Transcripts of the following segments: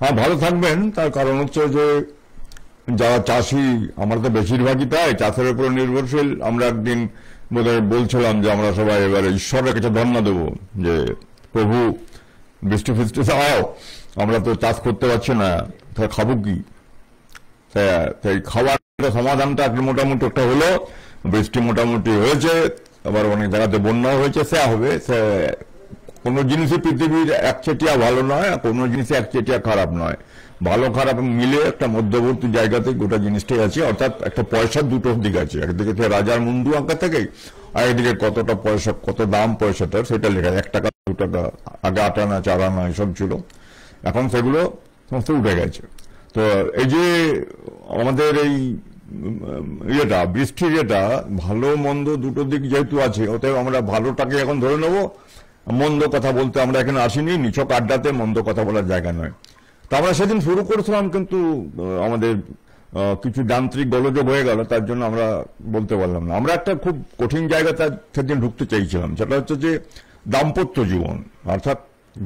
হ্যাঁ ভালো থাকবেন। তার কারণ হচ্ছে যে যারা চাষি, আমরা তো বেশিরভাগই তাই। চাষের উপর নির্ভরশীল। আমরা একদিন বোধহয় বলছিলাম যে, আমরা সবাই এবারে ঈশ্বরের কাছে ধর্ণা দেবো। যে, প্রভু, বৃষ্টি ফিষ্টি দাও আমরা তো চাষ করতে পারছি না। তাহলে খাব কি? তাই খাওয়ার সমাধানটা একটা মোটামুটি একটা হলো। বৃষ্টি মোটামুটি হয়েছে। আবার অনেক জায়গাতে বন্যাও হয়েছে। সে হবে। সে কোনো জিনিসই পৃথিবীর একচেটিয়া ভালো নয় আর কোনো জিনিসই একচেটিয়া খারাপ নয়। ভালো খারাপ মিলে একটা মধ্যবর্তী জায়গাতে গোটা জিনিসটাই আছে, অর্থাৎ একটা পয়সার দুটো দিক আছে। একদিকে রাজার মুন্ডু আঁকা থেকে, আর একদিকে কতটা পয়সা, কত দাম পয়সাটার, সেটা লেখা এক টাকা, দু টাকা, আগে আট আনা চার আনা এসব ছিল। এখন সেগুলো সমস্ত উঠে গেছে। তো এই যে আমাদের এই ইয়েটা, বৃষ্টির ইয়েটা, ভালো, মন্দ দুটো দিক যেহেতু আছে, অতএব আমরা ভালোটাকে এখন ধরে নেব। মন্দ কথা বলতে আমরা এখানে আসিনি, নিছক আড্ডাতে মন্দ কথা বলার জায়গা নয়। তা আমরা সেদিন শুরু করেছিলাম, কিন্তু আমাদের কিছু যান্ত্রিক গোলযোগ হয়ে গেল, তার জন্য আমরা বলতে পারলাম না। আমরা একটা খুব কঠিন জায়গাতে সেদিন ঢুকতে চাইছিলাম সেটা হচ্ছে যে দাম্পত্য জীবন। অর্থাৎ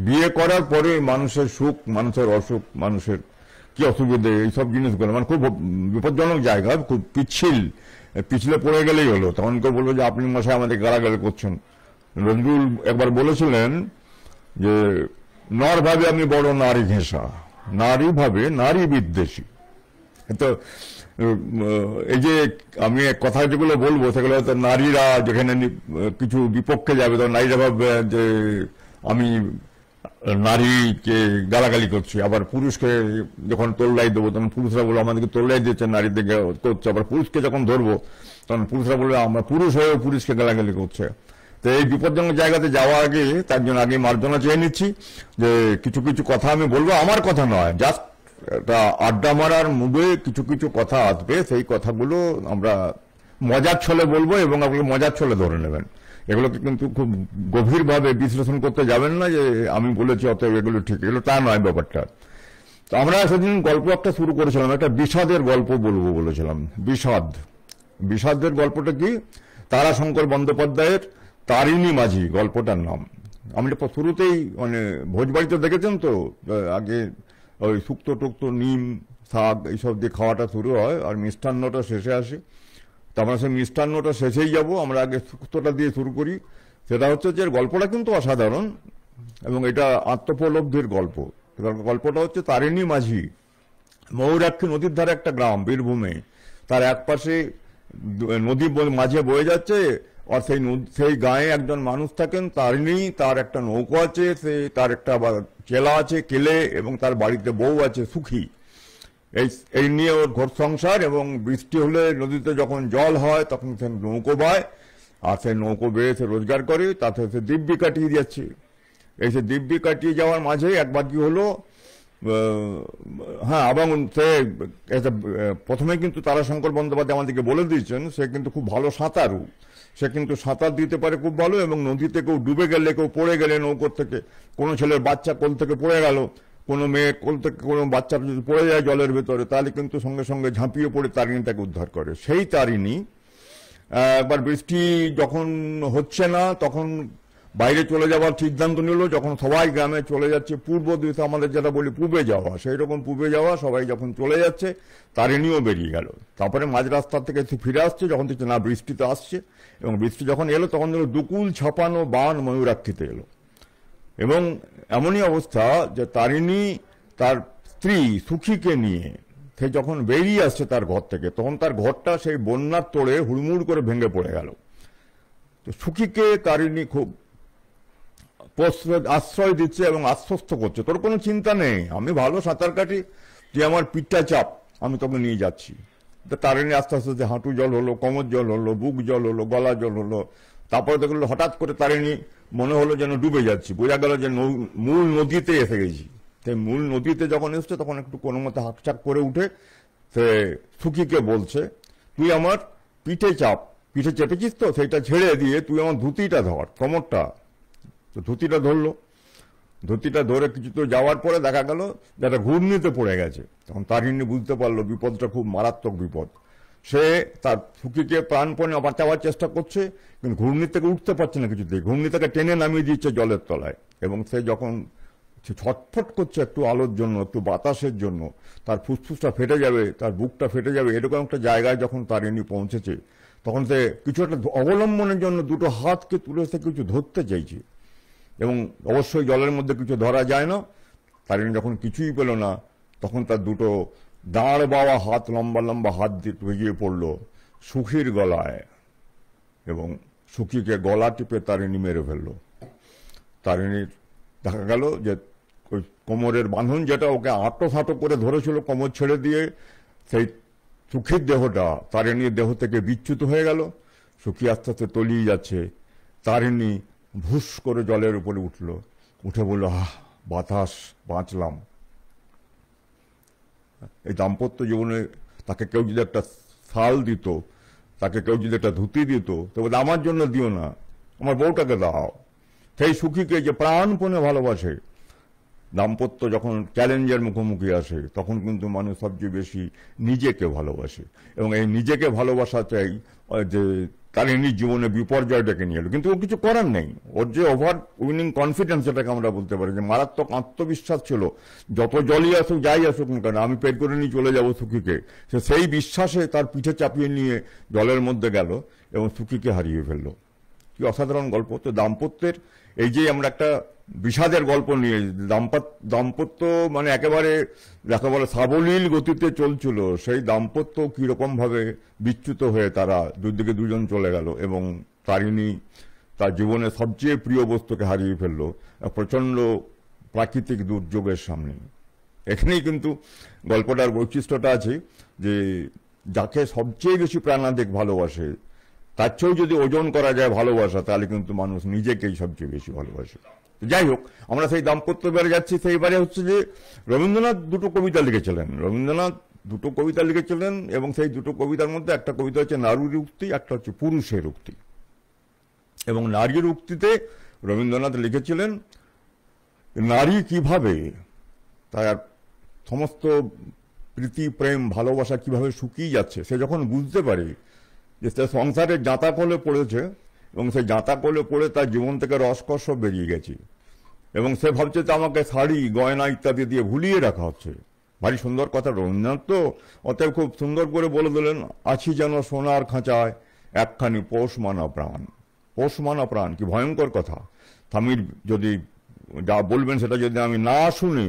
বিয়ে করার পরে মানুষের সুখ, মানুষের অসুখ, মানুষের কি অসুবিধে, এইসব জিনিসগুলো মানে খুব বিপজ্জনক জায়গা, খুব পিচ্ছিল, পিছলে পড়ে গেলেই হলো। তখন কেউ বলব যে, আপনি মশাই আমাদের গালাগালি করছেন। নজরুল একবার বলেছিলেন যে, নর ভাবে আমি বড় নারী ঘেঁষা। নারী ভাবে নারী বিদ্বেষী। তো, এই যে আমি কথা যেগুলো বলব, সেগুলো হয়তো নারীরা যেখানে কিছু বিপক্ষে যাবে, তো নারীরা ভাববে যে, আমি নারীকে গালাগালি করছি। আবার পুরুষকে যখন তোল্লাই দেবো, তখন পুরুষরা বলব, আমাদেরকে তোল্লাই দিচ্ছে নারীদেরকে করছে। আবার পুরুষকে যখন ধরবো, তখন পুরুষরা বলবে, আমরা পুরুষ হয়েও পুরুষকে গালাগালি করছে। তো এই বিপজ্জনক জায়গাতে যাওয়ার আগে তার জন্য আগে মার্জনা চেয়ে নিচ্ছি। যে কিছু কিছু কথা আমি বলব, আমার কথা নয় জাস্ট একটা আড্ডা মারার মুভে কিছু কিছু কথা আসবে, সেই কথাগুলো আমরা মজার ছলে বলব এবং আপনি মজার ছলে ধরে নেবেন। এগুলোকে কিন্তু খুব গভীরভাবে বিশ্লেষণ করতে যাবেন না যে আমি বলেছি, অতএব এগুলো ঠিক, এগুলো তা নয় ব্যাপারটা। তো আমরা সেদিন গল্প একটা শুরু করেছিলাম, একটা বিষাদের গল্প বলব বলেছিলাম। বিষাদ। বিষাদের গল্পটা কি? তারাশঙ্কর বন্দ্যোপাধ্যায়ের তারিণী মাঝি, গল্পটার নাম। আমি শুরুতেই মানে ভোজবাড়িতে দেখেছেন তো আগে ওই শুক্তো, টুক্তো, নিম, শাক, এইসব দিয়ে খাওয়াটা শুরু হয়, আর মিষ্টান্নটা শেষে আসে। তো আমরা সেই মিষ্টান্নটা শেষেই যাব, আমরা আগে শুক্তোটা দিয়ে শুরু করি। সেটা হচ্ছে যে, গল্পটা কিন্তু অসাধারণ, এবং এটা আত্মোপলব্ধির গল্প। গল্পটা হচ্ছে তারিণী মাঝি, ময়ূরাক্ষী নদীর ধারে একটা গ্রাম, বীরভূমে। তার এক পাশে নদী মাঝে বয়ে যাচ্ছে আর সেই সেই গায়ে একজন মানুষ থাকেন তারিণী তার একটা নৌকো আছে, সে তার একটা চেলা আছে, কেলে, এবং তার বাড়িতে বউ আছে, সুখী। এই এই নিয়ে ওর ঘর সংসার, এবং বৃষ্টি হলে নদীতে যখন জল হয়, তখন সে নৌকো বায়, আর সে নৌকো বেয়ে সে রোজগার করে, তাতে সে দিব্যি কাটিয়ে যাচ্ছে। এই সে দিব্যি কাটিয়ে যাওয়ার মাঝে একবার কি হলো হ্যাঁ এবং সে প্রথমে কিন্তু তারাশঙ্কর বন্দ্যোপাধ্যায় আমাদেরকে বলে দিয়েছেন, সে কিন্তু খুব ভালো সাঁতারু। সে কিন্তু সাঁতার দিতে পারে খুব ভালো এবং নদীতে কেউ ডুবে গেলে, কেউ পড়ে গেলে নৌকোর থেকে, কোনো ছেলের বাচ্চা কোল থেকে পড়ে গেল, কোনো মেয়ে কোল থেকে কোনো বাচ্চা যদি পড়ে যায় জলের ভেতরে, তাহলে কিন্তু সঙ্গে সঙ্গে ঝাঁপিয়ে পড়ে তারিণী তাকে উদ্ধার করে। সেই তারিণী একবার বৃষ্টি যখন হচ্ছে না, তখন বাইরে চলে যাওয়ার সিদ্ধান্ত নিল, যখন সবাই গ্রামে চলে যাচ্ছে, পূর্ব দিকে আমাদের যেটা বলি পূবে যাওয়া, সেই রকম পূবে যাওয়া, সবাই যখন চলে যাচ্ছে, তারিণীও বেরিয়ে গেল। তারপরে মাঝ রাস্তা থেকে ফিরে আসছে, যখন দেখছে না বৃষ্টিতে আসছে, এবং বৃষ্টি যখন এলো, তখন দেখল দুকুল ছাপানো বান ময়ূরাক্ষিতে এলো। এবং এমনই অবস্থা যে তারিণী তার স্ত্রী সুখীকে নিয়ে, সে যখন বেরিয়ে আসছে তার ঘর থেকে, তখন তার ঘরটা সেই বন্যার তোড়ে হুড়মুড় করে ভেঙে পড়ে গেল। তো সুখীকে তারিণী খুব প্রশ্রয়- আশ্রয় দিচ্ছে এবং আশ্বস্ত করছে। তোর কোনো চিন্তা নেই। আমি ভালো সাঁতার কাটি যে আমার পিঠটা চাপ, আমি তোকে নিয়ে যাচ্ছি। তারিণী আস্তে আস্তে হাঁটু জল হলো, কোমর জল হলো, বুক জল হলো, গলা জল হলো। তারপরে দেখল হঠাৎ করে তারিণী মনে হলো যেন ডুবে যাচ্ছি। বোঝা গেল যে মূল নদীতে এসে গেছি। সেই মূল নদীতে যখন এসছে, তখন একটু কোনো মতে হাঁকচাক করে উঠে সে সুখীকে বলছে, তুই আমার পিঠে চাপ, পিঠে চেপেছিস তো সেটা ছেড়ে দিয়ে তুই আমার ধুতিটা ধর, কোমরটা। তো ধুতিটা ধরলো। ধুতিটা ধরে কিছু তো যাওয়ার পরে দেখা গেল একটা ঘূর্ণিতে পড়ে গেছে। তখন তারিণী বুঝতে পারল বিপদটা খুব মারাত্মক বিপদ। সে তার সুখীকে প্রাণপণে বাঁচাবার চেষ্টা করছে, কিন্তু ঘূর্ণি থেকে উঠতে পারছে না কিছুতেই। ঘূর্ণি থেকে টেনে নামিয়ে দিচ্ছে জলের তলায়। এবং সে যখন ছটফট করছে একটু আলোর জন্য, একটু বাতাসের জন্য, তার ফুসফুসটা ফেটে যাবে, তার বুকটা ফেটে যাবে, এরকম একটা জায়গায় যখন তারিণী পৌঁছেছে, তখন সে কিছু একটা অবলম্বনের জন্য দুটো হাতকে তুলে সে কিছু ধরতে চাইছে। এবং অবশ্যই জলের মধ্যে কিছু ধরা যায় না। তারিণী যখন কিছুই পেল না, তখন তার দুটো দাঁড় বাওয়া হাত লম্বা লম্বা হাত দিয়ে এগিয়ে পড়ল সুখীর গলায় এবং সুখীকে গলা টিপে তারিণী মেরে ফেলল। তারিণীর দেখা গেল যে ওই কোমরের বাঁধন যেটা ওকে আটো ফাটো করে ধরেছিল কোমর ছেড়ে দিয়ে, সেই সুখীর দেহটা তারিণীর দেহ থেকে বিচ্যুত হয়ে গেল। সুখী আস্তে আস্তে তলিয়ে যাচ্ছে। তারিণী ভুস করে জলের উপরে উঠল। উঠে বলল, আহ, বাতাস, বাঁচলাম। এই দাম্পত্য জীবনে তাকে কেউ যদি একটা শাল দিত, তাকে কেউ যদি একটা ধুতি দিত, তো বলে, আমার জন্য দিও না, আমার বউটাকে দাও। সেই সুখীকে যে প্রাণপণে ভালোবাসে, দাম্পত্য যখন চ্যালেঞ্জের মুখোমুখি আসে, তখন কিন্তু মানুষ সবচেয়ে বেশি নিজেকে ভালোবাসে। এবং এই নিজেকে ভালোবাসা চাই যে নিজ জীবনে বিপর্যয় ডেকে নিয়ে এলো। কিন্তু ওর কিছু করার নেই। ওর যে ওভার উইনিং কনফিডেন্স এটাকে আমরা বলতে পারি যে মারাত্মক আত্মবিশ্বাস ছিল। যত জলই আসুক, যাই আসুক না কেন, আমি পেট করে নিয়ে চলে যাব সুখীকে। সে সেই বিশ্বাসে তার পিঠে চাপিয়ে নিয়ে জলের মধ্যে গেল এবং সুখীকে হারিয়ে ফেলল। কি অসাধারণ গল্প। তো দাম্পত্যের এই যে আমরা একটা বিষাদের গল্প নিয়ে দাম্পত্য মানে একেবারে যাকে বলে সাবলীল গতিতে চলছিল, সেই দাম্পত্য কীরকম ভাবে বিচ্যুত হয়ে তারা দুদিকে দুজন চলে গেল এবং তারিণী তার জীবনে সবচেয়ে প্রিয় বস্তুকে হারিয়ে ফেলল প্রচণ্ড প্রাকৃতিক দুর্যোগের সামনে। এখানেই কিন্তু গল্পটার বৈশিষ্ট্যটা আছে যে, যাকে সবচেয়ে বেশি প্রাণাধিক ভালোবাসে তার চেয়েও যদি ওজন করা যায় ভালোবাসা, তাহলে কিন্তু মানুষ নিজেকেই সবচেয়ে বেশি ভালোবাসে। যাই হোক, আমরা সেই দাম্পত্য বেড়ে যাচ্ছি। সেইবারে হচ্ছে যে রবীন্দ্রনাথ দুটো কবিতা লিখেছিলেন। রবীন্দ্রনাথ দুটো কবিতা লিখেছিলেন এবং সেই দুটো কবিতার মধ্যে একটা কবিতা হচ্ছে নারীর উক্তি, একটা হচ্ছে পুরুষের উক্তি। এবং নারীর উক্তিতে রবীন্দ্রনাথ লিখেছিলেন, নারী কীভাবে তার সমস্ত প্রীতি, প্রেম, ভালোবাসা কীভাবে শুকিয়ে যাচ্ছে, সে যখন বুঝতে পারে যে সে সংসারের জাঁতা কলে পড়েছে এবং সে জাঁতা কলে পড়ে তার জীবন থেকে রসকস বেরিয়ে গেছে। এবং সে ভাবছে যে আমাকে শাড়ি, গয়না ইত্যাদি দিয়ে ভুলিয়ে রাখা হচ্ছে। ভারী সুন্দর কথা রবীন্দ্রনাথ তো অতএব খুব সুন্দর করে বলে দিলেন, আছি যেন সোনার খাঁচায় একখানি পোষ মানা প্রাণ। পোষ মানা প্রাণ, কি ভয়ঙ্কর কথা। স্বামীর যদি যা বলবেন সেটা যদি আমি না শুনি,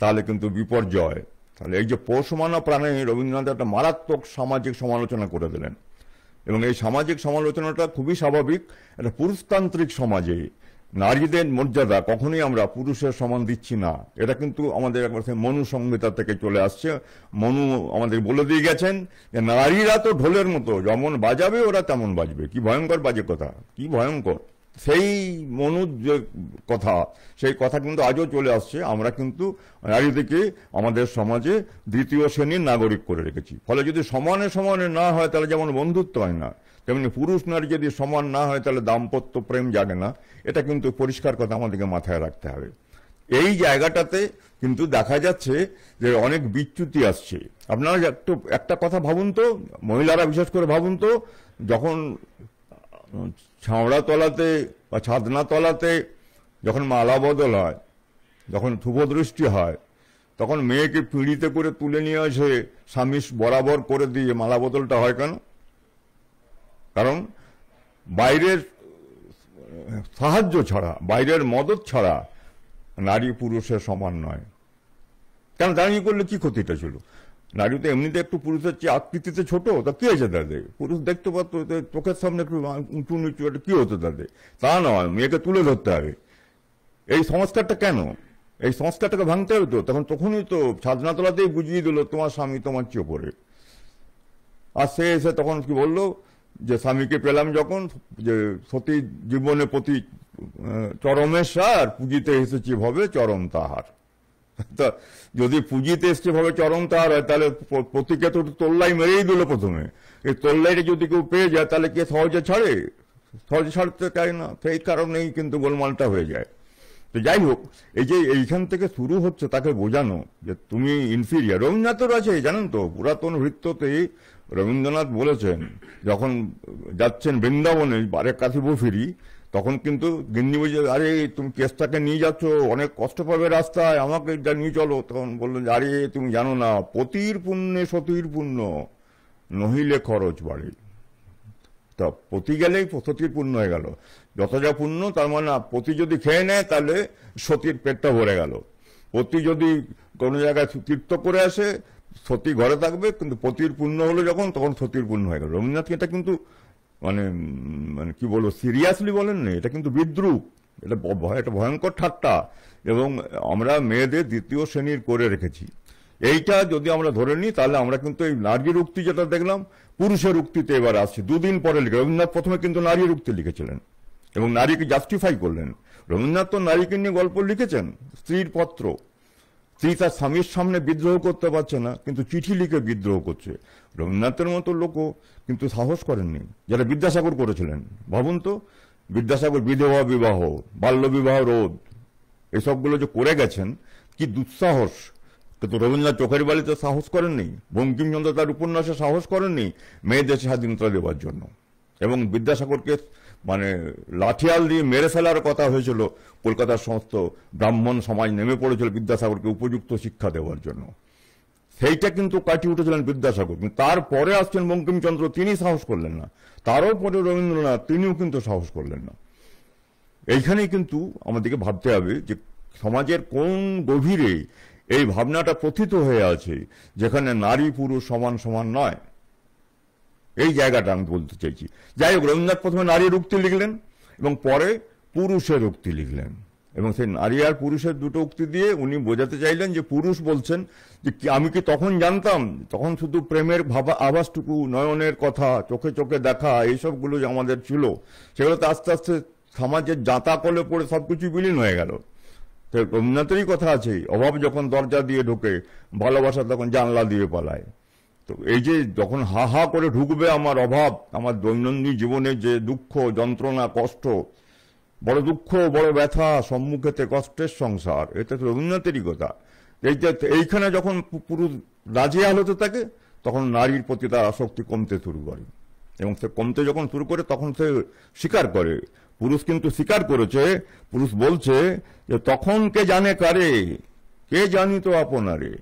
তাহলে কিন্তু বিপর্যয়। তাহলে এই যে পোষ মানা প্রাণে রবীন্দ্রনাথ একটা মারাত্মক সামাজিক সমালোচনা করে দিলেন। এবং এই সামাজিক সমালোচনাটা খুবই স্বাভাবিক। একটা পুরুষতান্ত্রিক সমাজে নারীদের মর্যাদা কখনোই আমরা পুরুষের সমান দিচ্ছি না। এটা কিন্তু আমাদের একবার মনু সংহিতা থেকে চলে আসছে। মনু আমাদের বলে দিয়ে গেছেন যে নারীরা তো ঢোলের মতো, যেমন বাজাবে ওরা তেমন বাজবে। কি ভয়ঙ্কর বাজে কথা, কি ভয়ঙ্কর। সেই মনুর যে কথা, সেই কথা কিন্তু আজও চলে আসছে। আমরা কিন্তু নারীদেরকে আমাদের সমাজে দ্বিতীয় শ্রেণির নাগরিক করে রেখেছি। ফলে যদি সমানে সমানে না হয়, তাহলে যেমন বন্ধুত্ব হয় না, তেমনি পুরুষ নারী যদি সমান না হয়, তাহলে দাম্পত্য প্রেম জাগে না। এটা কিন্তু পরিষ্কার কথা আমাদেরকে মাথায় রাখতে হবে। এই জায়গাটাতে কিন্তু দেখা যাচ্ছে যে অনেক বিচ্যুতি আসছে। আপনারা একটু একটা কথা ভাবুন তো, মহিলারা বিশেষ করে ভাবুন তো, যখন ছাওড়া তলাতে বা ছাদনা তলাতে যখন মালা বদল হয়, যখন শুভদৃষ্টি হয়, তখন মেয়েকে পিঁড়িতে করে তুলে নিয়ে আসে স্বামী বরাবর করে দিয়ে মালা বদলটা হয় কেন? কারণ বাইরের সাহায্য ছাড়া, বাইরের মদত ছাড়া নারী পুরুষের সমান নয়। কেন দাঁড়িয়ে করলে কি ক্ষতিটা ছিল? নারী তো এমনিতে একটু পুরুষের চেয়ে আকৃতিতে ছোট, তা কি হয়েছে তাদের? পুরুষ দেখতে পারত চোখের সামনে একটু উঁচু নিচু একটা কি হতো তাদের? তা নয়, মেয়েকে তুলে ধরতে হবে। এই সংস্কারটা কেন? এই সংস্কারটাকে ভাঙতে হবে তো? তখন তখনই তো ছাদনাতলাতেই বুঝিয়ে দিল, তোমার স্বামী তোমার চেয়ে ওপরে। আর সে এসে তখন কি বলল, যে স্বামীকে পেলাম যখন, যে সতী জীবনে প্রতি চরমের সার, পুঁজিতে এসেছি ভবে চরম তাহার। তা যদি পুঁজিতে এসছে ভাবে চরম তাহার হয়, তাহলে প্রতীকে তো তোল্লাই মেরেই দিল প্রথমে। এই তোল্লাইটা যদি কেউ পেয়ে যায়, তাহলে কে সহজে ছাড়ে? সহজে ছাড়তে চায় না। সেই কারণেই কিন্তু গোলমালটা হয়ে যায়। তো যাই হোক, এই যে এইখান থেকে শুরু হচ্ছে তাকে বোঝানো যে তুমি ইনফিরিয়ার রবীন্দ্রনাথের আছে জানেন তো? পুরাতন ভৃত্যতেই রবীন্দ্রনাথ বলেছেন, যখন যাচ্ছেন বৃন্দাবনে বারে কাশিব ফিরি তখন কিন্তু গিন্নি বলছে, আরে, তুমি কেসটাকে নিয়ে যাচ্ছ, অনেক কষ্ট পাবে রাস্তায়, আমাকে যা নিয়ে চলো। তখন বললেন আরে, তুমি জানো না, পতির পুণ্যে সতীর পুণ্য, নহিলে খরচ বাড়ে। তা পতি গেলেই সতীর পুণ্য হয়ে গেল। যত যা পুণ্য, তার মানে পতি যদি খেয়ে নেয়, তাহলে সতীর পেটটা ভরে গেল। পতি যদি কোনো জায়গায় তীর্থ করে আসে, সতী ঘরে থাকবে, কিন্তু পতির পুণ্য হলো যখন, তখন সতীর পুণ্য হয়ে গেল। রবীন্দ্রনাথ এটা কিন্তু মানে মানে কি বলব সিরিয়াসলি বলেন না, এটা কিন্তু বিদ্রুপ। এটা একটা ভয়ঙ্কর ঠাট্টা। এবং আমরা মেয়েদের দ্বিতীয় শ্রেণির করে রেখেছি। এইটা যদি আমরা ধরে নিই, তাহলে আমরা কিন্তু এই নারীর উক্তি যেটা দেখলাম, পুরুষের উক্তিতে এবার আসছি। দুদিন পরে লিখে, রবীন্দ্রনাথ প্রথমে কিন্তু নারীর উক্তি লিখেছিলেন। এবং নারীকে জাস্টিফাই করলেন। রবীন্দ্রনাথ তো নারীকে নিয়ে গল্প লিখেছেন, স্ত্রীর পত্র। স্ত্রী তার স্বামীর সামনে বিদ্রোহ করতে পারছে না, কিন্তু চিঠি লিখে বিদ্রোহ করছে। রবীন্দ্রনাথের মতো লোকও কিন্তু সাহস করেননি, যারা বিদ্যাসাগর করেছিলেন। ভাবুন তো, বিদ্যাসাগর বিধবা বিবাহ, বাল্য বিবাহ রোধ, এসবগুলো যে করে গেছেন, কি দুঃসাহস। কিন্তু রবীন্দ্রনাথ চোখের বালিতে সাহস করেননি, বঙ্কিমচন্দ্র তার উপন্যাসে সাহস করেননি মেয়েদের স্বাধীনতা দেওয়ার জন্য। এবং বিদ্যাসাগরকে মানে লাঠিয়াল দিয়ে মেরে ফেলার কথা হয়েছিল। কলকাতার সমস্ত ব্রাহ্মণ সমাজ নেমে পড়েছিল বিদ্যাসাগরকে উপযুক্ত শিক্ষা দেওয়ার জন্য। সেইটা কিন্তু কাটিয়ে উঠেছিলেন বিদ্যাসাগর। কিন্তু তারপরে আসছেন বঙ্কিমচন্দ্র, তিনি সাহস করলেন না। তারও পরে রবীন্দ্রনাথ, তিনিও কিন্তু সাহস করলেন না। এইখানেই কিন্তু আমাদেরকে ভাবতে হবে যে সমাজের কোন গভীরে এই ভাবনাটা প্রথিত হয়ে আছে, যেখানে নারী পুরুষ সমান সমান নয়। এই জায়গাটা আমি বলতে চাইছি। যাই হোক, রবীন্দ্রনাথ প্রথমে নারীর উক্তি লিখলেন এবং পরে পুরুষের উক্তি লিখলেন। এবং সেই নারী আর পুরুষের দুটো উক্তি দিয়ে উনি বোঝাতে চাইলেন যে পুরুষ বলছেন যে আমি কি তখন জানতাম? তখন শুধু প্রেমের ভাবা আভাসটুকু নয়নের কথা, চোখে চোখে দেখা, এইসবগুলো যে আমাদের ছিল, সেগুলো তো আস্তে আস্তে সমাজের জাঁতা কলে পড়ে সবকিছু বিলীন হয়ে গেল। তো রবীন্দ্রনাথেরই কথা আছে, অভাব যখন দরজা দিয়ে ঢোকে, ভালোবাসা তখন জানলা দিয়ে পালায়। তো এই যে যখন হা হা করে ঢুকবে আমার অভাব, আমার দৈনন্দিন জীবনে যে দুঃখ, যন্ত্রণা, কষ্ট, বড় দুঃখ, বড় ব্যথা সম্মুখেতে কষ্টের সংসার এটা তো রবীন্দ্রনাথেরই কথা। এইটা এইখানে যখন পুরুষ রাজিয়াল হতে থাকে, তখন নারীর প্রতি তার আসক্তি কমতে শুরু করে। এবং সে কমতে যখন শুরু করে, তখন সে স্বীকার করে। পুরুষ কিন্তু স্বীকার করেছে, পুরুষ বলছে যে, তখন কে জানে কারে? কে জানিত আপনারে?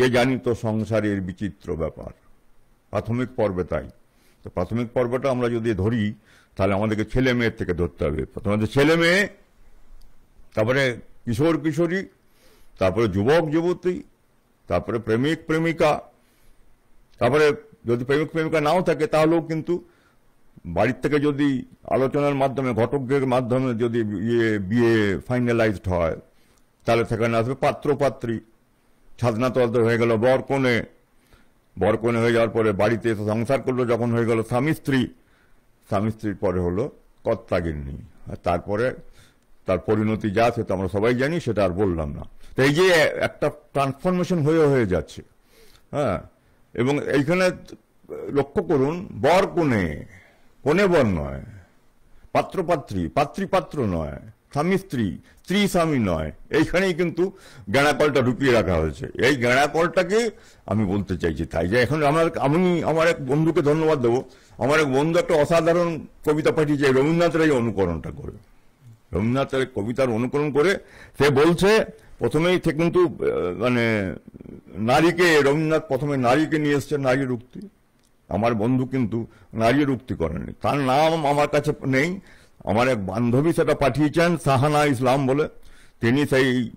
কে জানিত সংসারের বিচিত্র ব্যাপার। প্রাথমিক পর্বে তাই। তো প্রাথমিক পর্বটা আমরা যদি ধরি, তাহলে আমাদেরকে ছেলে মেয়ের থেকে ধরতে হবে। প্রথমে ছেলে মেয়ে, তারপরে কিশোর কিশোরী, তারপরে যুবক যুবতী, তারপরে প্রেমিক প্রেমিকা। তারপরে যদি প্রেমিক প্রেমিকা নাও থাকে, তাহলেও কিন্তু বাড়ির থেকে যদি আলোচনার মাধ্যমে ঘটকদের মাধ্যমে যদি ইয়ে বিয়ে ফাইনালাইজড হয়, তাহলে সেখানে আসবে পাত্র পাত্রী তলতে হয়ে গেল বর কনে বর কনে হয়ে যাওয়ার পরে বাড়িতে এসে সংসার করল, যখন হয়ে গেল স্বামী স্ত্রী। স্বামী স্ত্রীর পরে হলো কর্তাগিন্নি। তারপরে তার পরিণতি যা আছে তো আমরা সবাই জানি, সেটা আর বললাম না। তো এই যে একটা ট্রান্সফরমেশন হয়ে হয়ে যাচ্ছে হ্যাঁ? এবং এইখানে লক্ষ্য করুন বর কোনে কোনে বর নয়, পাত্রপাত্রী, পাত্রীপাত্র নয়। স্বামী স্ত্রী স্ত্রী স্বামী নয়। এইখানেই কিন্তু গেঁড়াকলটা ঢুকিয়ে রাখা হয়েছে। এই গেঁড়াকলটাকে আমি বলতে চাইছি তাই যে এখন আমার, আমি আমার এক বন্ধুকে ধন্যবাদ দেবো। আমার এক বন্ধু একটা অসাধারণ কবিতা পাঠিয়েছে, রবীন্দ্রনাথের এই অনুকরণটা করে। রবীন্দ্রনাথের কবিতার অনুকরণ করে সে বলছে, প্রথমেই সে কিন্তু মানে নারীকে, রবীন্দ্রনাথ প্রথমে নারীকে নিয়ে এসছে নারীর উক্তি আমার বন্ধু কিন্তু নারীর উক্তি করেনি। তার নাম আমার কাছে নেই। আমার এক বান্ধবী সেটা পাঠিয়েছেন, সাহানা ইসলাম বলে। তিনি সেই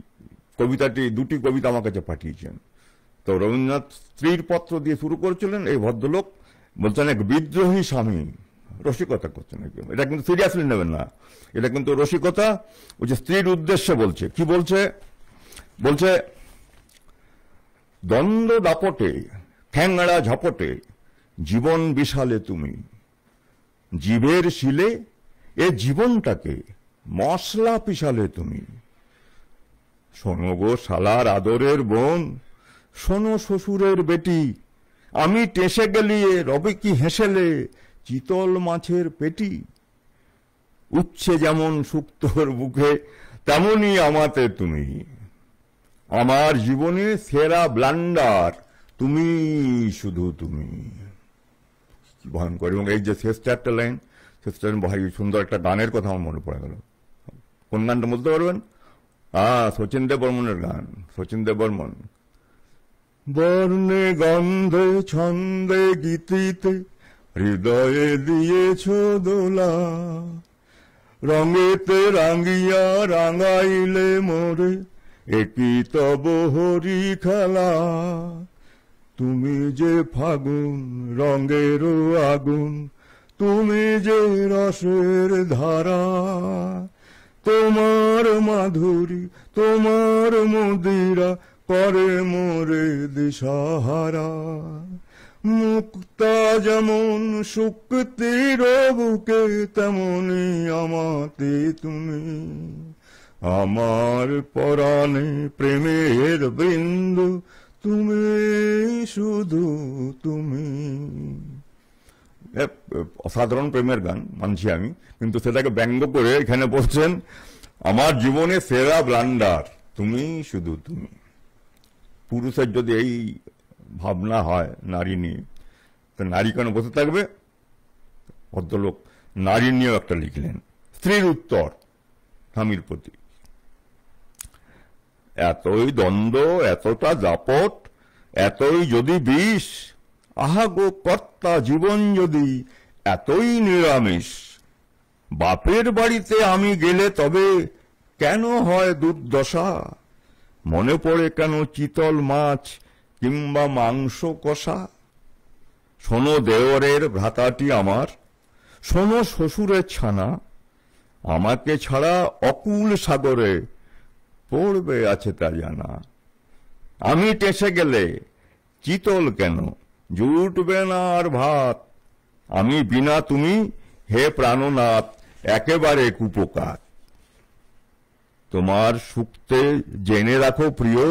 কবিতাটি, দুটি কবিতা আমার কাছে পাঠিয়েছেন। তো রবীন্দ্রনাথ স্ত্রীর পত্র দিয়ে শুরু করেছিলেন, এই ভদ্রলোক বলছেন, এক বিদ্রোহী স্বামী। রসিকতা করছেন একদম। এটা কিন্তু সিরিয়াসলি নেবেন না। এটা কিন্তু রসিকতা, ওই যে স্ত্রীর উদ্দেশ্যে বলছে। কি বলছে? বলছে, দ্বন্দ্ব দাপটে ঠ্যাংড়া ঝপটে, জীবন বিশালে তুমি। জীবের শিলে এ জীবনটাকে মশলা পিশালে তুমি। শোনো গো শালার আদরের বোন, শোনো শ্বশুরের বেটি, আমি টেসে গেলিয়ে রবে কি হেসেলে চিতল মাছের পেটি। উচ্ছে যেমন সুক্তর বুকে, তেমনি আমাতে তুমি। আমার জীবনে সেরা ব্লান্ডার তুমি শুধু তুমি। কি ভয়ঙ্কর, এবং এই যে শেষ চারটা লাইন সেটা ভাই সুন্দর একটা গানের কথা আমার মনে পড়ে গেল। কোন গানটা বলতে পারবেন? আহ শচীন দেব বর্মনের গান, শচীন দেব বর্মন। বর্ণে গন্ধে ছন্দে গীতিতে হৃদয়ে দিয়েছ দোলা। রঙেতে রাঙ্গিয়া রাঙাইলে মোরে একই তব হরি খেলা। তুমি যে ফাগুন, রঙেরও আগুন তুমি যে রসের ধারা, তোমার মাধুরী, তোমার মদিরা করে মোরে দিশাহারা। মুক্তা যেমন শুক্তির বুকে তেমনি আমাতে তুমি। আমার পরাণে প্রেমের বিন্দু, তুমি শুধু তুমি। অসাধারণ প্রেমের গান, মানছি আমি। কিন্তু সেটাকে ব্যঙ্গ করে এখানে বলছেন, আমার জীবনে সেরা ব্লান্ডার, তুমি শুধু তুমি। পুরুষের যদি এই ভাবনা হয় নারী নিয়ে, তো নারী কেন বসে থাকবে? ভদ্রলোক নারী নিয়েও একটা লিখলেন, স্ত্রীর উত্তর, স্বামীর প্রতি এতই দ্বন্দ্ব, এতটা দাপট, এতই যদি বিষ আহা গো কর্তা জীবন যদি এতই নিরামিষ, বাপের বাড়িতে আমি গেলে তবে কেন হয় দুর্দশা? মনে পড়ে কেন চিতল মাছ কিংবা মাংস কষা? শোনো দেওরের ভ্রাতাটি আমার, শোনো শ্বশুরের ছানা, আমাকে ছাড়া অকুল সাগরে পড়বে আছে তা জানা। আমি টেসে গেলে চিতল কেন? জুটবে না আর ভাত। আমি বিনা তুমি হে প্রাণনাথ, একেবারে কুপকার। তোমার সুক্তে জেনে রাখো প্রিয়,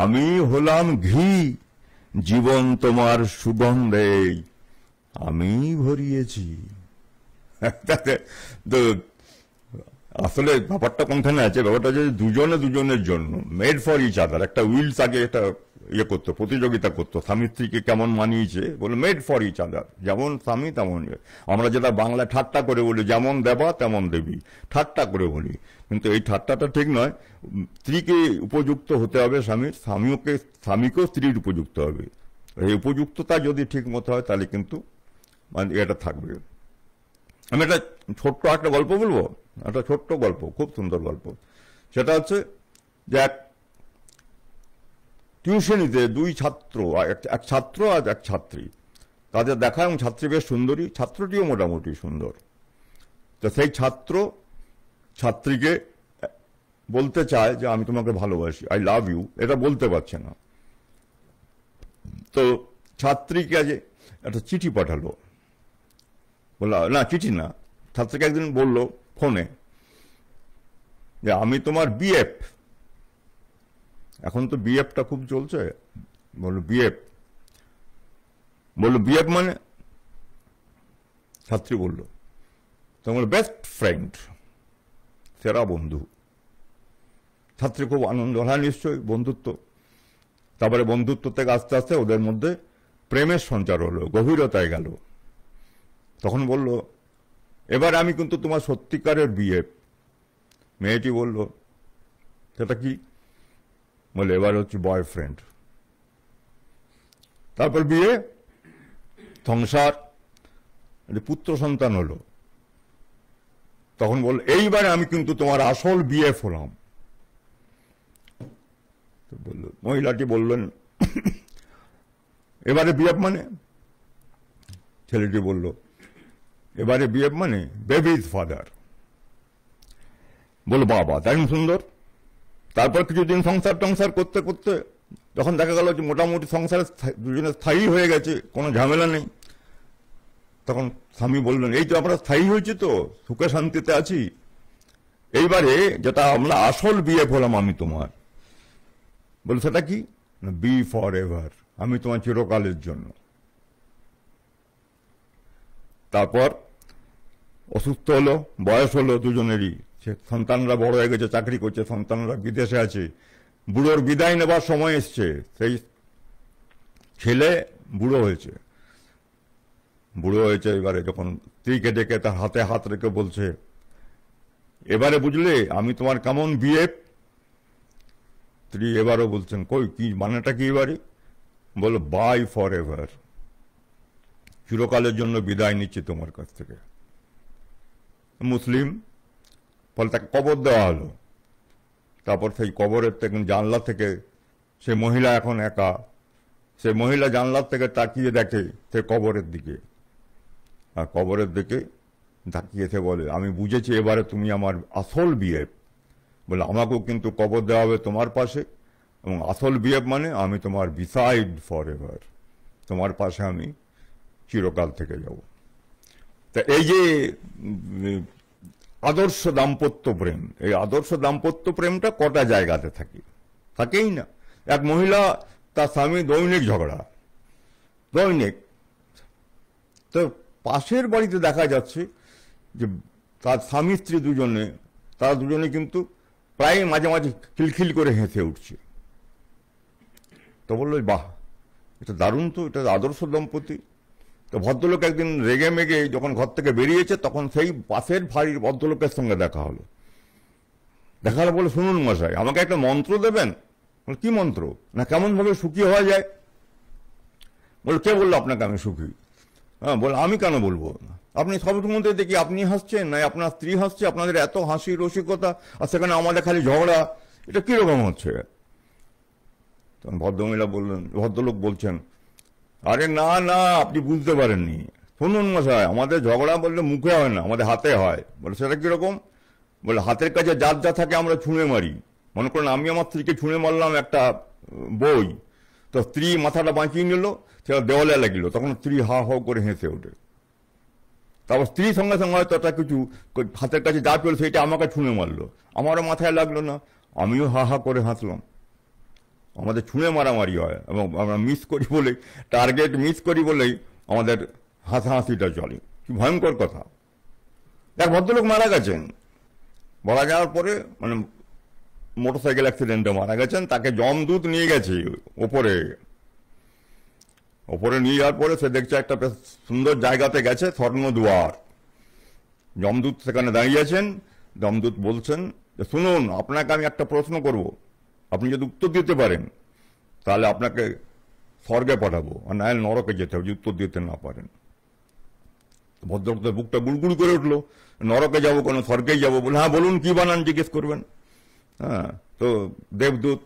আমি হলাম ঘি। জীবন তোমার সুগন্ধে, আমি ভরিয়েছি। আসলে ব্যাপারটা কোনখানে আছে? ব্যাপারটা যে দুজনে দুজনের জন্য মেড ফর ইচ আদার একটা উইলস আগে একটা ইয়ে করতো, প্রতিযোগিতা করতো। স্বামী স্ত্রীকে কেমন মানিয়েছে? বলে মেড ফর ইচ আদার যেমন স্বামী, তেমন ইয়ে। আমরা যেটা বাংলা ঠাট্টা করে বলি, যেমন দেবা, তেমন দেবী। ঠাট্টা করে বলি। কিন্তু এই ঠাট্টাটা ঠিক নয়। স্ত্রীকে উপযুক্ত হতে হবে স্বামীর স্বামীকে, স্বামীকেও স্ত্রীর উপযুক্ত হবে। এই উপযুক্ততা যদি ঠিক মতো হয়, তাহলে কিন্তু মানে এটা থাকবে। আমি একটা ছোট্ট একটা গল্প বলব? একটা ছোট্ট গল্প, খুব সুন্দর গল্প। সেটা হচ্ছে যে এক টিউশনিতে দুই ছাত্র এক ছাত্র আর এক ছাত্রী। তাদের দেখা এবং ছাত্রী বেশ সুন্দরী, ছাত্রটিও মোটামুটি সুন্দর। তো সেই ছাত্র, ছাত্রীকে বলতে চায় যে, আমি তোমাকে ভালোবাসি আই লাভ ইউ এটা বলতে পারছে না। তো ছাত্রীকে আজ একটা চিঠি পাঠালো। বলল, না, চিঠি না। ছাত্রীকে একদিন বলল ফোনে যে, আমি তোমার বিএফ এখন তো বিএফটা খুব চলছে। বলল বিএফ বলল বিএফ মানে? ছাত্রী বলল তোমার বেস্ট ফ্রেন্ড সেরা বন্ধু। ছাত্রী খুব আনন্দ, হয়, নিশ্চয়ই, বন্ধুত্ব। তারপরে বন্ধুত্ব থেকে আস্তে আস্তে ওদের মধ্যে প্রেমের সঞ্চার হলো, গভীরতায় গেল। তখন বলল, এবার আমি কিন্তু তোমার সত্যিকারের বিয়ে মেয়েটি বলল, সেটা কি? বলে, এবার হচ্ছে বয়ফ্রেন্ড তারপর বিয়ে, সংসার পুত্র সন্তান হলো। তখন বল এইবারে আমি কিন্তু তোমার আসল বিয়ে বলল, মহিলাটি বললেন, এবারে বিএফ মানে? ছেলেটি বলল, এবারে বিএফ মানে বেবিজ ফাদার বলো বাবা তাই সুন্দর। তারপর কিছুদিন সংসার টংসার করতে করতে যখন দেখা গেল যে মোটামুটি সংসারে দুজনে স্থায়ী হয়ে গেছে, কোনো ঝামেলা নেই, তখন স্বামী বললেন, এই তো আমরা স্থায়ী হয়েছি তো, সুখে শান্তিতে আছি। এইবারে যেটা আমরা আসল বিয়ে হলাম আমি তোমার। বলে, সেটা কি? বি ফর এভার আমি তোমার চিরকালের জন্য। তারপর অসুস্থ হলো, বয়স হলো দুজনেরই। সন্তানরা বড় হয়ে গেছে, চাকরি করছে, সন্তানরা বিদেশে আছে। বুড়োর বিদায় নেবার সময় এসছে। সেই ছেলে বুড়ো হয়েছে। বুড়ো হয়েছে এবারে যখন স্ত্রীকে ডেকে তার হাতে হাত রেখে বলছে, এবারে বুঝলে, আমি তোমার কেমন বিয়ে? স্ত্রী এবারও বলছেন, কই, কি মানেটা কি এবারে? বলো বাই ফর এভার চিরকালের জন্য বিদায় নিচ্ছি তোমার কাছ থেকে। মুসলিম ফলে তাকে কবর দেওয়া হলো। তারপর সেই কবরের থেকে, জানলা থেকে সে মহিলা এখন একা। সে মহিলা জানলার থেকে তাকিয়ে দেখে সে কবরের দিকে। আর কবরের দিকে তাকিয়ে সে বলে, আমি বুঝেছি এবারে তুমি আমার আসল বিয়ে। বলে, আমাকেও কিন্তু কবর দেওয়া হবে তোমার পাশে। এবং আসল বিয়ে মানে আমি তোমার বিসাইড ফর এভার তোমার পাশে আমি চিরকাল থেকে যাব। তা এই যে আদর্শ দাম্পত্য প্রেম। এই আদর্শ দাম্পত্য প্রেমটা কটা জায়গাতে থাকে? থাকেই না। এক মহিলা, তার স্বামী দৈনিক ঝগড়া। দৈনিক। তো পাশের বাড়িতে দেখা যাচ্ছে যে তার স্বামী স্ত্রী দুজনে, তারা দুজনে কিন্তু প্রায় মাঝে মাঝে খিলখিল করে হেসে উঠছে। তো বলল, বাহ, এটা দারুণ তো, এটা আদর্শ দম্পতি। তো ভদ্রলোক একদিন রেগে মেগে যখন ঘর থেকে বেরিয়েছে, তখন সেই পাশের ভারীর ভদ্রলোকের সঙ্গে দেখা হলো। দেখা হলো বলে শুনুন মশাই, আমাকে একটা মন্ত্র দেবেন? কি মন্ত্র? না কেমন ভাবে সুখী হওয়া যায়? বলে, কে বলল আপনাকে আমি সুখী? হ্যাঁ বলে, আমি কেন বলব? আপনি সবের মধ্যে দেখি আপনি হাসছেন না আপনার স্ত্রী হাসছে, আপনাদের এত হাসি রসিকতা, আর সেখানে আমাদের খালি ঝগড়া, এটা কীরকম হচ্ছে? তখন ভদ্রমহিলা বললেন, ভদ্রলোক বলছেন আরে না না, আপনি বুঝতে পারেননি। শুনুন মশাই, আমাদের ঝগড়া বললে মুখে হয় না, আমাদের হাতে হয়। বলে, সেটা কীরকম? বলে, হাতের কাছে যার যা থাকে আমরা ছুঁড়ে মারি। মনে করেন, আমি আমার স্ত্রীকে ছুঁড়ে মারলাম একটা বই। তো স্ত্রী মাথাটা বাঁচিয়ে নিল, সেটা দেওয়ালে লাগিল, তখন স্ত্রী হা হা করে হেসে ওঠে। তারপর স্ত্রী সঙ্গে সঙ্গে হয়তো একটা কিছু, হাতের কাছে যা পেল সেটা আমাকে ছুঁড়ে মারলো। আমারও মাথায় লাগল না, আমিও হা হা করে হাসলাম। আমাদের ছুঁড়ে মারামারি হয় এবং আমরা মিস করি বলেই টার্গেট মিস করি বলেই আমাদের হাসাহাসিটা চলে। কি ভয়ঙ্কর কথা। এক ভদ্রলোক মারা গেছেন। মারা যাওয়ার পরে মানে মোটরসাইকেল অ্যাক্সিডেন্টে মারা গেছেন, তাকে জমদূত নিয়ে গেছে ওপরে। ওপরে নিয়ে যাওয়ার পরে সে দেখছে একটা সুন্দর জায়গাতে গেছে, স্বর্ণদুয়ার। জমদূত সেখানে দাঁড়িয়েছেন জমদূত বলছেন শুনুন, আপনাকে আমি একটা প্রশ্ন করব। আপনি যদি উত্তর দিতে পারেন তাহলে আপনাকে স্বর্গে পাঠাবো আর নাহলে নরকে যেতে হবে যদি উত্তর দিতে না পারেন। ভদ্রলোকের বুকটা গুড়গুড় করে উঠল নরকে যাব কোনো স্বর্গেই যাব বলে হ্যাঁ বলুন কি বানান জিজ্ঞেস করবেন। হ্যাঁ তো দেবদূত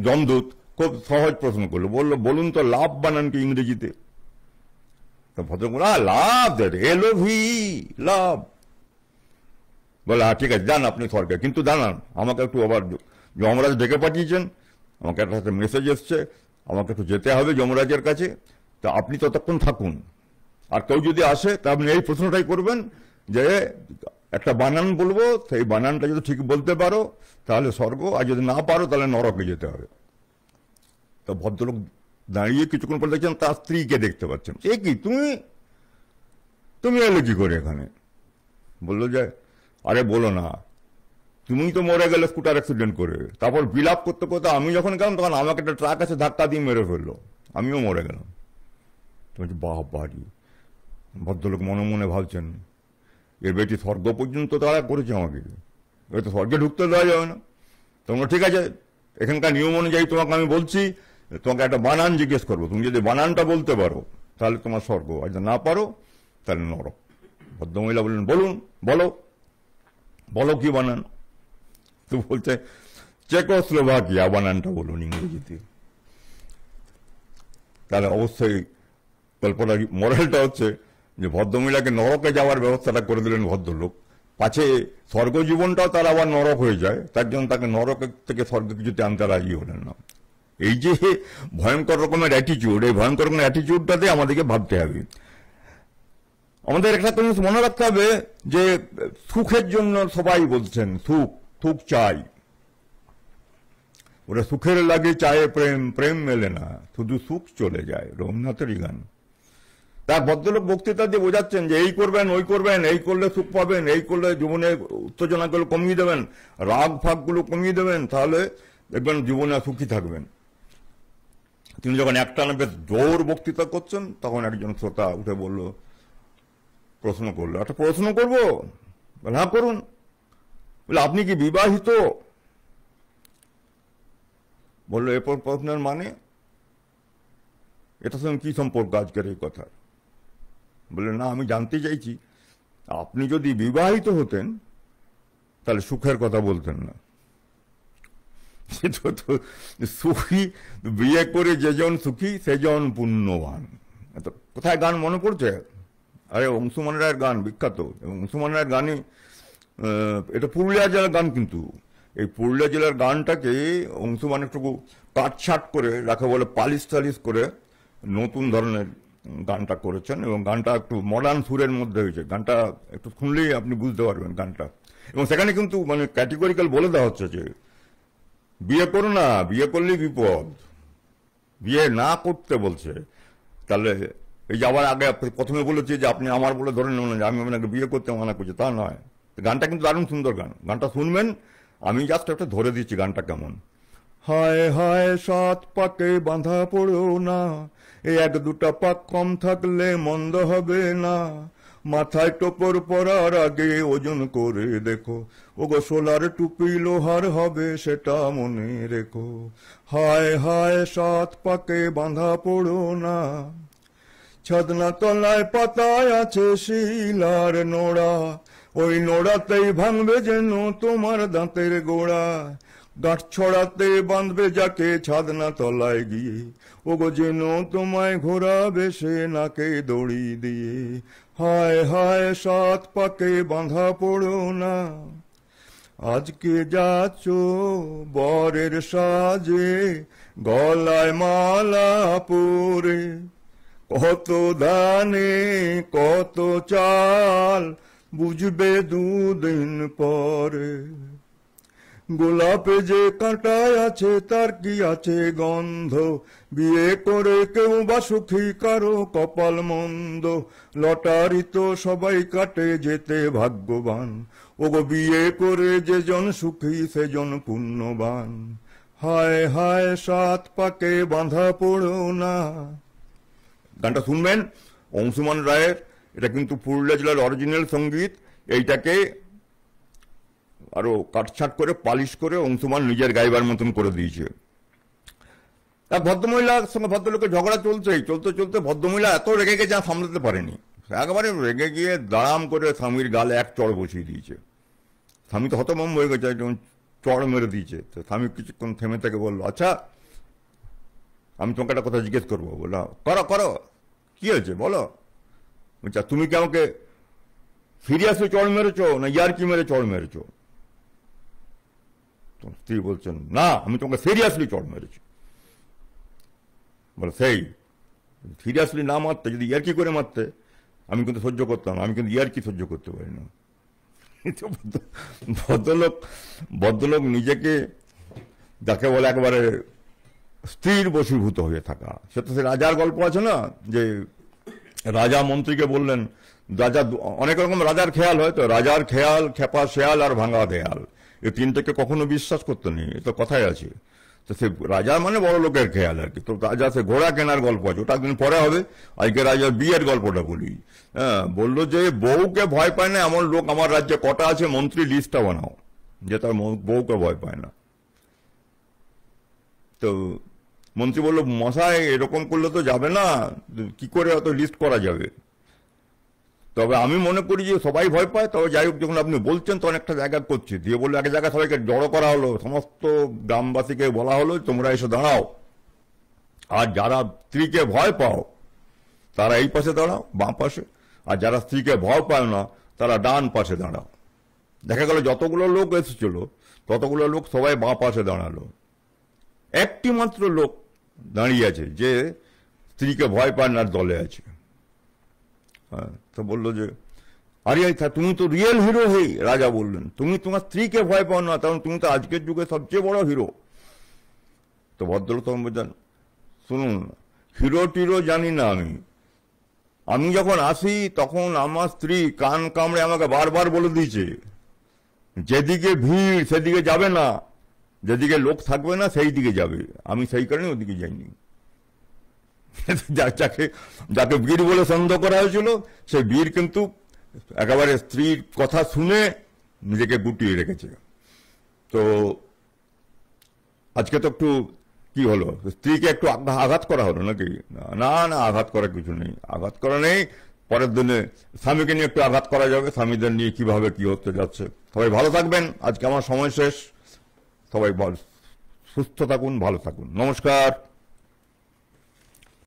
যমদূত খুব সহজ প্রশ্ন করল বলল বলুন তো লাভ বানান কি ইংরেজিতে? তো ভদ্রলোক বলল, "আ, লাভ এল ভি লাভ। বলে হ্যাঁ ঠিক আছে যান আপনি স্বর্গে। কিন্তু জানান আমাকে একটু আবার যমরাজ ডেকে পাঠিয়েছেন, আমাকে একটা মেসেজ এসছে, আমাকে একটু যেতে হবে যমরাজের কাছে, তা আপনি ততক্ষণ থাকুন। আর কেউ যদি আসে, তা আপনি এই প্রশ্নটাই করবেন যে, একটা বানান বলব, সেই বানানটা যদি ঠিক বলতে পারো, তাহলে স্বর্গ, আর যদি না পারো, তাহলে নরকে যেতে হবে। তো ভদ্রলোক দাঁড়িয়ে কিছুক্ষণ পর দেখছেন তার স্ত্রীকে দেখতে পাচ্ছেন। এ কি, তুমি? তুমি এলে কি করে এখানে? বলল যে, আরে বলো না তুমি তো মরে গেলে স্কুটার অ্যাক্সিডেন্ট করে। তারপর বিলাপ করতে করতে আমি যখন গেলাম, তখন আমাকে একটা ট্রাক আছে ধাক্কা দিয়ে মেরে ফেলল। আমিও মরে গেলাম। তুমি বাহ বাড়ি ভদ্রলোক মনে মনে ভাবছেন এর বেটি স্বর্গ পর্যন্ত তারা করেছে আমাকে। এবার তো স্বর্গে ঢুকতে দেওয়া যাবে না। তোমরা ঠিক আছে, এখানকার নিয়ম অনুযায়ী তোমাকে আমি বলছি, তোমাকে একটা বানান জিজ্ঞেস করব। তুমি যদি বানানটা বলতে পারো, তাহলে তোমার স্বর্গ। আর যদি না পারো, তাহলে নরক। ভদ্রমহিলা বললেন, বলুন, বলো। বলো কি বানান? তো বলছে, চেকোস্লোভাকিয়া বানানটা বলুন ইংরেজিতে। তাহলে অবশ্যই গল্পটার মরালটা হচ্ছে যে ভদ্রমহিলাকে নরকে যাওয়ার ব্যবস্থাটা করে দিলেন ভদ্রলোক। পাছে স্বর্গ জীবনটাও তার আবার নরক হয়ে যায়, তার জন্য তাকে নরক থেকে স্বর্গ কিছুতে আনতে রাজি হলেন না। এই যে ভয়ঙ্কর রকমের অ্যাটিচিউড এই ভয়ঙ্কর রকমের অ্যাটিচিউডটাতে আমাদেরকে ভাবতে হবে। আমাদের একটা জিনিস মনে রাখতে হবে যে সুখের জন্য সবাই বলছেন, সুখ। সুখ চাই। ওরা সুখের লাগে চায় প্রেম প্রেম মেলে না, শুধু সুখ চলে যায় রবীন্দ্রনাথেরই গান। তার ভদ্রলোক বক্তৃতা দিয়ে বোঝাচ্ছেন যে, এই করবেন, ওই করবেন, এই করলে সুখ পাবেন, এই করলে জীবনে উত্তেজনাগুলো কমিয়ে দেবেন, রাগ ফাগগুলো কমিয়ে দেবেন, তাহলে দেখবেন জীবনে সুখী থাকবেন। তিনি যখন একটানা বেশ জোর বক্তৃতা করছেন, তখন একজন শ্রোতা উঠে বলল, প্রশ্ন করল, একটা প্রশ্ন করব? হ্যাঁ করুন। বলে, আপনি কি বিবাহিত? বলল, এরপর প্রশ্নের মানে? এটার সঙ্গে কি সম্পর্ক আজকের এই কথা বলে না, আমি জানতে চাইছি, আপনি যদি বিবাহিত হতেন, তাহলে সুখের কথা বলতেন না। সেটা তো সুখী, বিয়ে করে যেজন সুখী সেজন পুণ্যবান। কোথায় গান মনে পড়ছে? আরে অংশুমান রায়ের গান, বিখ্যাত। অংশুমান রায়ের গানে এটা পুরুলিয়া জেলার গান কিন্তু। এই পুরুলিয়া জেলার গানটাকে অংশমান একটু কাটছাট করে রাখা বলে পালিশ টালিশ করে নতুন ধরনের গানটা করেছেন এবং গানটা একটু মডার্ন সুরের মধ্যে হয়েছে। গানটা একটু শুনলেই আপনি বুঝতে পারবেন গানটা। এবং সেখানে কিন্তু মানে ক্যাটেগরিক্যাল বলে দেওয়া হচ্ছে যে, বিয়ে করো না, বিয়ে করলেই বিপদ। বিয়ে না করতে বলছে। তাহলে এই যাওয়ার আগে প্রথমে বলেছি যে আপনি আমার বলে ধরে নেবেন যে আমি আপনাকে বিয়ে করতে মানা করছি। তা নয়। গানটা কিন্তু দারুণ সুন্দর গান। গানটা শুনবেন, আমি জাস্ট একটা ধরে দিচ্ছি গানটা কেমন। হায় হায় সাত পাকে বাঁধা পড়ো না এক দুটা পাক কম থাকলে মন্দ হবে না। মাথায় টোপর পরার আগে ওজন করে দেখো, ওগো সোলার টুপি লোহার হবে সেটা মনে রেখো। হায় হায় সাত পাকে বাঁধা পড়ো না ছাদনা তলায় পাতায় আছে শিলার নোড়া। ওই নোড়াতেই ভাঙবে যেন তোমার দাঁতের গোড়া। গাঁট ছড়াতে বাঁধবে যাকে ছাদনা তলায় গিয়ে। ওগো যেন তোমায় ঘোরাবে সে নাকে দড়ি দিয়ে। হায় হায় সাত পাকে বাঁধা পড়ো না। আজকে যাচ্ছ বরের সাজে, গলায় মালা পরে। কত ধানে কত চাল বুঝবে দুদিন পরে। গোলাপে যে কাঁটায় আছে, তার কি আছে গন্ধ? বিয়ে করে কেউ বা সুখী, কারও কপাল মন্দ। লটারি তো সবাই কাটে যেতে ভাগ্যবান। ওগো বিয়ে করে যেজন সুখী সেজন পুণ্যবান। হায় হায়, সাত পাকে বাঁধা পড়ো না। গানটা শুনবেন? অংশুমান রায়ের এটা কিন্তু পুরুলিয়া জেলার অরিজিনাল সংগীত। এইটাকে আরও কাটছাট করে, পালিশ করে অংশুমান নিজের গাইবার মতন করে দিয়েছে। তা ভদ্রমহিলার সঙ্গে ভদ্রলোকের ঝগড়া চলছেই। চলতে চলতে ভদ্রমহিলা এত রেগে গেছে আর সামলাতে পারেনি। একবারে রেগে গিয়ে দাঁড়াম করে স্বামীর গালে এক চড় বসিয়ে দিয়েছে। স্বামী তো হতমম্ব হয়ে গেছে একদম চড় মেরে দিয়েছে। তো স্বামী কিছুক্ষণ থেমে থেকে বলল আচ্ছা আমি তোমাকে একটা কথা জিজ্ঞেস করব। বলল করো করো। কি হয়েছে? বলো। বলছে তুমি কি আমাকে সিরিয়াসলি চড় মেরেছো, না ইয়ার কি মেরে চড় মেরেছ? স্ত্রী বলছেন, না, আমি তোমাকে সিরিয়াসলি চড় মেরেছি। বলে, সেই সিরিয়াসলি না মারতে, যদি ইয়ার কি করে মারতে, আমি কিন্তু সহ্য করতাম আমি কিন্তু ইয়ার কি সহ্য করতে পারি না। ভদ্রলোক ভদ্রলোক নিজেকে, যাকে বলে একবারে স্ত্রীর বশীভূত হয়ে থাকা। সে তো সে রাজার গল্প আছে না, যে রাজা মন্ত্রীকে বললেন, রাজা, অনেক রকম রাজার খেয়াল হয় তো? রাজার খেয়াল, খেপা শেয়াল আর ভাঙা দেয়াল। এই তিনটাকে কখনো বিশ্বাস করতে নেই তো কথাই আছে। তো সে রাজা মানে বড় লোকের খেয়াল আর কি। তো রাজা সে ঘোড়া কেনার গল্প আছে, ওটা একদিন পরে হবে। আজকে রাজার বিয়ের গল্পটা বলি। হ্যাঁ বলল যে, বউকে ভয় পায় না এমন লোক আমার রাজ্যে কটা আছে, মন্ত্রী লিস্টটা বানাও। যে তার বউকে ভয় পায় না। তো মন্ত্রী বলল, মশাই, এরকম করলে তো যাবে না। কি করে অত লিস্ট করা যাবে? তবে আমি মনে করি যে সবাই ভয় পায়। তবে যাই হোক, যখন আপনি বলছেন, তো অনেকটা জায়গা করছি। দিয়ে বলল, এক জায়গায় সবাইকে জড়ো করা হলো। সমস্ত গ্রামবাসীকে বলা হলো, তোমরা এসে দাঁড়াও। আর যারা স্ত্রীকে ভয় পাও, তারা এই পাশে দাঁড়াও বাম পাশে। আর যারা স্ত্রীকে ভয় পায় না, তারা ডান পাশে দাঁড়াও। দেখা গেল, যতগুলো লোক এসেছিল, ততগুলো লোক সবাই বাঁ পাশে দাঁড়াল। একটি মাত্র লোক দাঁড়িয়ে আছে যে স্ত্রীকে ভয় পায় না দলে আছে। হ্যাঁ, তো বলল যে আরে এই তুমি তো রিয়েল হিরো হেই রাজা বললেন। তুমি তোমার স্ত্রীকে ভয় পাও না কারণ তুমি তো আজকের যুগে সবচেয়ে বড় হিরো তো ভদ্রলোক তখন বলছেন শুনুন হিরো টিরো জানি না আমি। আমি যখন আসি তখন আমার স্ত্রী কান কামড়ে আমাকে বারবার বলে দিয়েছে যেদিকে ভিড় সেদিকে যাবে না। যেদিকে লোক থাকবে না, সেই দিকে যাবে। আমি সেই কারণে ওদিকে যাইনি। যাকে যাকে বীর বলে সন্দেহ করা হয়েছিল, সেই বীর কিন্তু একেবারে স্ত্রীর কথা শুনে নিজেকে গুটিয়ে রেখেছে। তো আজকে তো একটু কি হলো? স্ত্রীকে একটু আঘা- আঘাত করা হলো নাকি? না না, আঘাত করার কিছু নেই। আঘাত করা নেই, পরের দিনে স্বামীকে নিয়ে একটু আঘাত করা যাবে। স্বামীদের নিয়ে কীভাবে কি হতে যাচ্ছে? সবাই ভালো থাকবেন। আজকে আমার সময় শেষ। সবাই সুস্থ থাকুন ভালো থাকুন। নমস্কার।